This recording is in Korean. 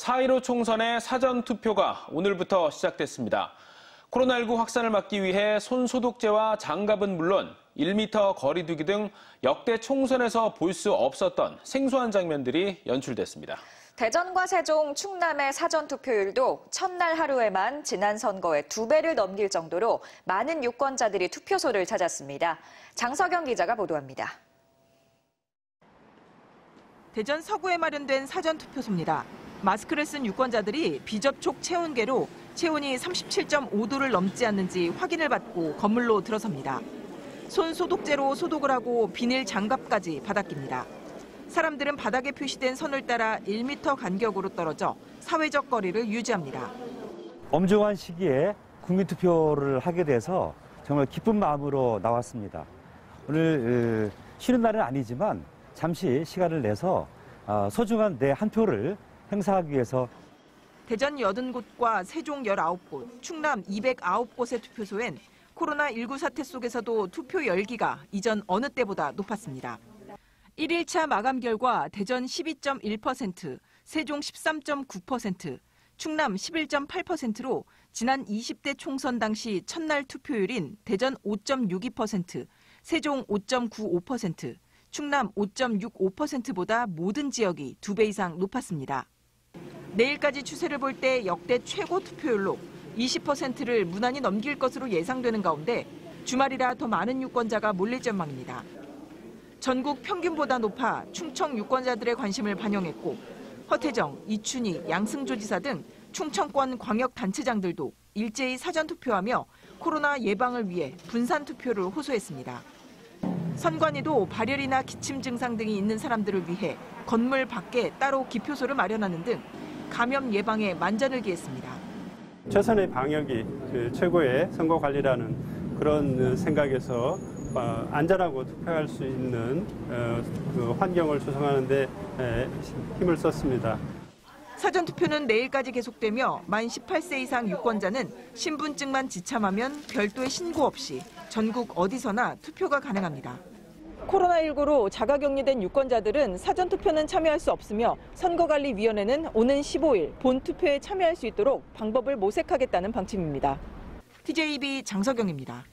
4.15 총선의 사전 투표가 오늘부터 시작됐습니다. 코로나19 확산을 막기 위해 손 소독제와 장갑은 물론 1m 거리두기 등 역대 총선에서 볼 수 없었던 생소한 장면들이 연출됐습니다. 대전과 세종, 충남의 사전 투표율도 첫날 하루에만 지난 선거의 두 배를 넘길 정도로 많은 유권자들이 투표소를 찾았습니다. 장석영 기자가 보도합니다. 대전 서구에 마련된 사전 투표소입니다. 마스크를 쓴 유권자들이 비접촉 체온계로 체온이 37.5도를 넘지 않는지 확인을 받고 건물로 들어섭니다. 손 소독제로 소독을 하고 비닐 장갑까지 낍니다. 사람들은 바닥에 표시된 선을 따라 1m 간격으로 떨어져 사회적 거리를 유지합니다. 엄중한 시기에 국민투표를 하게 돼서 정말 기쁜 마음으로 나왔습니다. 오늘 쉬는 날은 아니지만 잠시 시간을 내서 아, 소중한 내 한 표를 행사하기 위해서 대전 80곳과 세종 19곳, 충남 209곳의 투표소엔 코로나19 사태 속에서도 투표 열기가 이전 어느 때보다 높았습니다. 1일차 마감 결과 대전 12.1%, 세종 13.9%, 충남 11.8%로 지난 20대 총선 당시 첫날 투표율인 대전 5.62%, 세종 5.95%, 충남 5.65%보다 모든 지역이 두 배 이상 높았습니다. 내일까지 추세를 볼 때 역대 최고 투표율로 20%를 무난히 넘길 것으로 예상되는 가운데 주말이라 더 많은 유권자가 몰릴 전망입니다. 전국 평균보다 높아 충청 유권자들의 관심을 반영했고 허태정, 이춘희, 양승조 지사 등 충청권 광역 단체장들도 일제히 사전 투표하며 코로나 예방을 위해 분산 투표를 호소했습니다. 선관위도 발열이나 기침 증상 등이 있는 사람들을 위해 건물 밖에 따로 기표소를 마련하는 등 감염 예방에 만전을 기했습니다. 최선의 방역이 그 최고의 선거 관리라는 그런 생각에서 어, 안전하고 투표할 수 있는 어, 그 환경을 조성하는 데 힘을 썼습니다. 사전 투표는 내일까지 계속되며 만 18세 이상 유권자는 신분증만 지참하면 별도의 신고 없이 전국 어디서나 투표가 가능합니다. 코로나19로 자가격리된 유권자들은 사전투표는 참여할 수 없으며 선거관리위원회는 오는 15일 본투표에 참여할 수 있도록 방법을 모색하겠다는 방침입니다. TJB 장석영입니다.